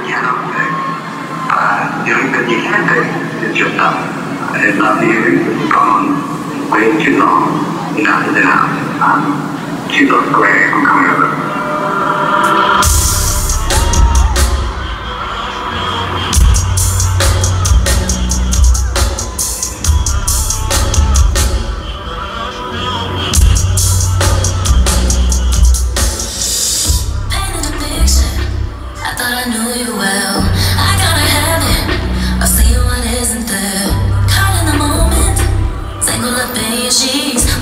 medianamente a Dios inteligente de Chotá, es decir, enough. 21 nacionalidades, 2 great.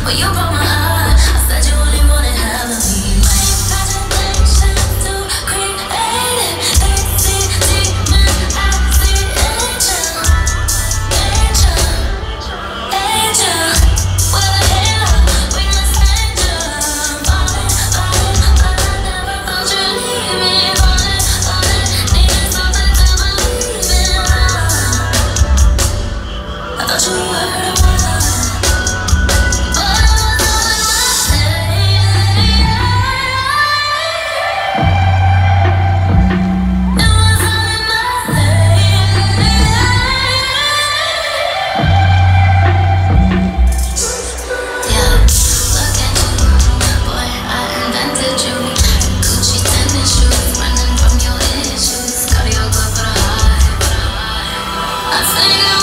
But you're Sing